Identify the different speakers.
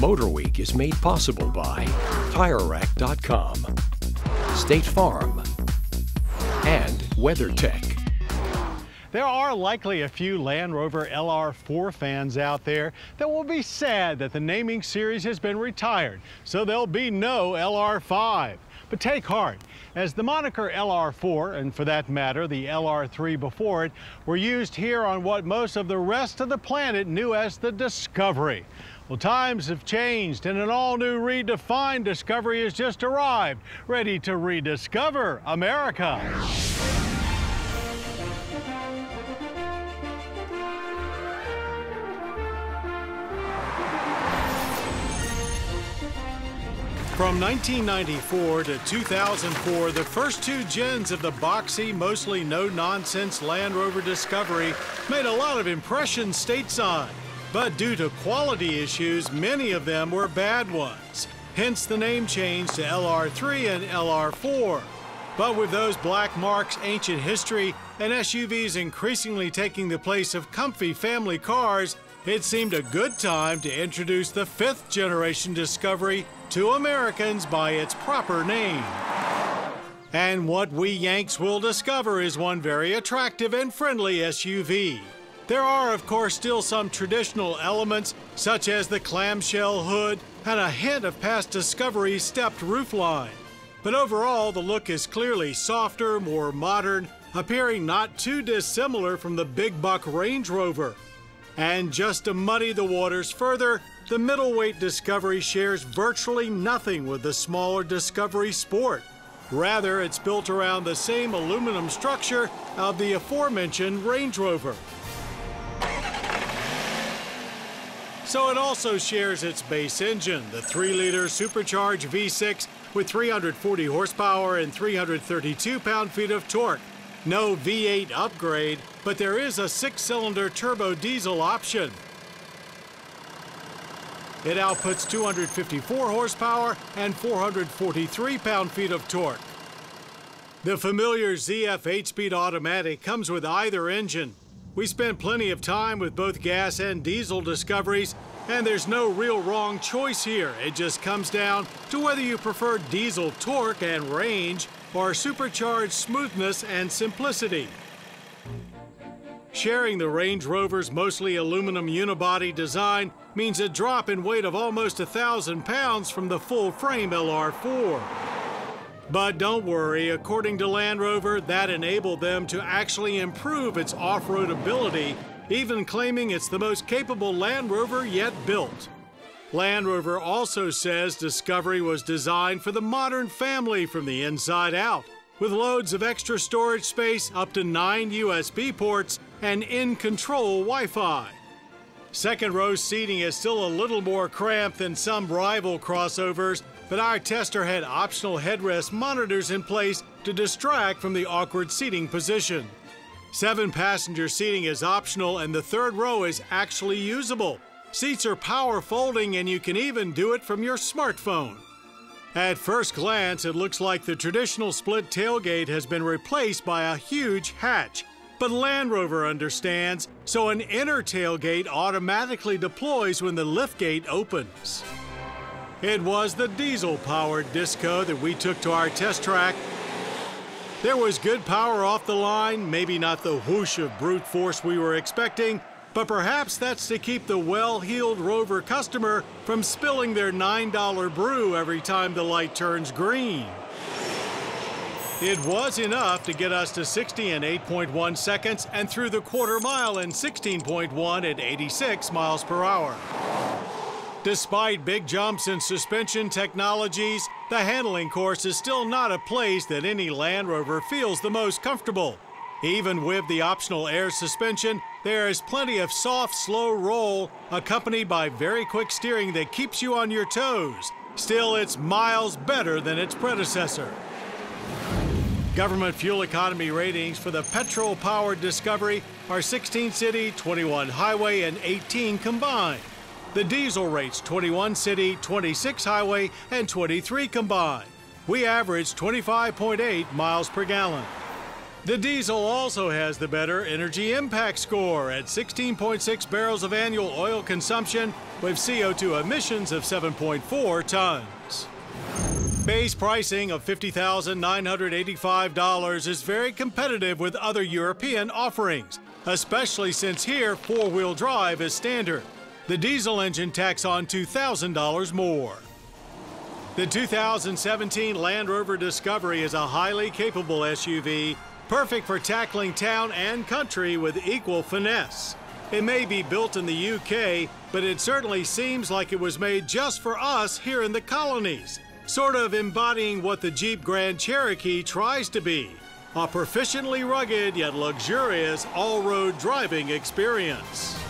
Speaker 1: Motor Week is made possible by TireRack.com, State Farm, and WeatherTech.
Speaker 2: There are likely a few Land Rover LR4 fans out there that will be sad that the naming series has been retired, so there'll be no LR5. But take heart, as the moniker LR4, and for that matter the LR3 before it, were used here on what most of the rest of the planet knew as the Discovery. Well, times have changed and an all-new redefined Discovery has just arrived, ready to rediscover America. From 1994 to 2004, the first two gens of the boxy, mostly no-nonsense Land Rover Discovery made a lot of impressions stateside. But due to quality issues, many of them were bad ones. Hence the name change to LR3 and LR4. But with those black marks, ancient history, and SUVs increasingly taking the place of comfy family cars, it seemed a good time to introduce the fifth generation Discovery to Americans by its proper name. And what we Yanks will discover is one very attractive and friendly SUV. There are, of course, still some traditional elements, such as the clamshell hood and a hint of past Discovery's stepped roofline. But overall, the look is clearly softer, more modern, appearing not too dissimilar from the big buck Range Rover. And just to muddy the waters further, the middleweight Discovery shares virtually nothing with the smaller Discovery Sport. Rather, it's built around the same aluminum structure of the aforementioned Range Rover. So it also shares its base engine, the 3-liter supercharged V6 with 340 horsepower and 332 pound-feet of torque. No V8 upgrade, but there is a six-cylinder turbo diesel option. It outputs 254 horsepower and 443 pound-feet of torque. The familiar ZF 8-speed automatic comes with either engine, we spent plenty of time with both gas and diesel discoveries, and there's no real wrong choice here. It just comes down to whether you prefer diesel torque and range or supercharged smoothness and simplicity. Sharing the Range Rover's mostly aluminum unibody design means a drop in weight of almost a thousand pounds from the full frame LR4. But don't worry, according to Land Rover, that enabled them to actually improve its off-road ability, even claiming it's the most capable Land Rover yet built. Land Rover also says Discovery was designed for the modern family from the inside out, with loads of extra storage space, up to nine USB ports, and InControl Wi-Fi. Second row seating is still a little more cramped than some rival crossovers, but our tester had optional headrest monitors in place to distract from the awkward seating position. Seven passenger seating is optional and the third row is actually usable. Seats are power folding and you can even do it from your smartphone. At first glance, it looks like the traditional split tailgate has been replaced by a huge hatch. But Land Rover understands, so an inner tailgate automatically deploys when the liftgate opens. It was the diesel-powered Disco that we took to our test track. There was good power off the line, maybe not the whoosh of brute force we were expecting, but perhaps that's to keep the well-heeled Rover customer from spilling their $9 brew every time the light turns green. It was enough to get us to 60 in 8.1 seconds and through the quarter mile in 16.1 at 86 miles per hour. Despite big jumps in suspension technologies, the handling course is still not a place that any Land Rover feels the most comfortable. Even with the optional air suspension, there is plenty of soft, slow roll, accompanied by very quick steering that keeps you on your toes. Still, it's miles better than its predecessor. Government fuel economy ratings for the petrol-powered Discovery are 16 city, 21 highway, and 18 combined. The diesel rates 21 city, 26 highway, and 23 combined. We average 25.8 miles per gallon. The diesel also has the better energy impact score at 16.6 barrels of annual oil consumption with CO2 emissions of 7.4 tons. Base pricing of $50,985 is very competitive with other European offerings, especially since here four-wheel drive is standard. The diesel engine tacks on $2,000 more. The 2017 Land Rover Discovery is a highly capable SUV, perfect for tackling town and country with equal finesse. It may be built in the UK, but it certainly seems like it was made just for us here in the colonies, sort of embodying what the Jeep Grand Cherokee tries to be a proficiently rugged yet luxurious all road driving experience.